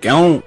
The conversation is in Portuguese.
Quer um?